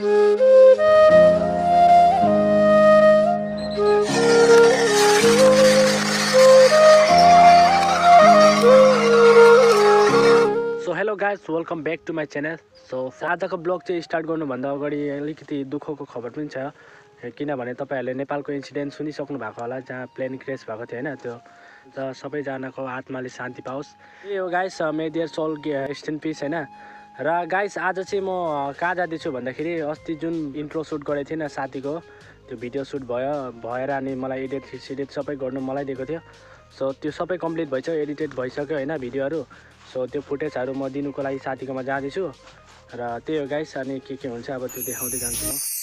Guys welcome back to my channel so आजको blog चाहिँ start गर्नुभन्दा अगाडि अलिकति दुःखको खबर पनि छ। किनभने तपाईँहरूले नेपालको इन्सिडेन्ट सुनिसक्नु भएको होला जहाँ प्लेन क्रेस भएको थियो होइन त्यो। त सबैजनाको आत्माले शान्ति पाओस्। यही हो गाइस मेडियर सोल स्टेन पिस होइन। र गाइस आज चाहिँ म कहाँ जाँदैछु भन्दाखेरि अस्ति जुन इन्ट्रो सुट गरेको थिएँ न साथीको त्यो भिडियो सुट भयो भएर अनि मलाई एडिट सिडिट सबै गर्नु मलाई दिएको थियो। सो त्यो सबै कम्प्लिट भइसक्यो एडिटेड भइसक्यो होइन भिडियोहरू। सो त्यो फुटेजहरू म दिनुको लागि साथीकोमा जाँदैछु। र त्यही हो गाइस अनि के के हुन्छ अब त्यो देखाउँदै जान्छु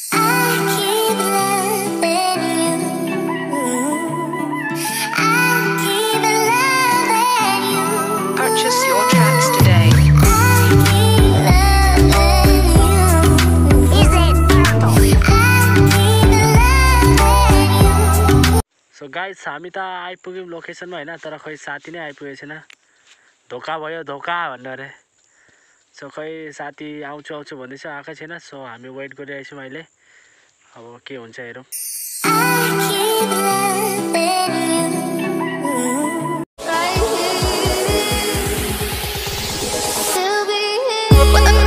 सो गाइस हामी त आइपुग्यौँ लोकेसनमा होइन तर खोइ साथी नै आइपुगेको छैन धोका भयो धोका भन्नु अरे सो खोइ साथी आउँछु आउँछु भन्दैछ आएकै छैन सो हामी वेट गरिरहेछौँ अहिले अब के हुन्छ हेरौँ to.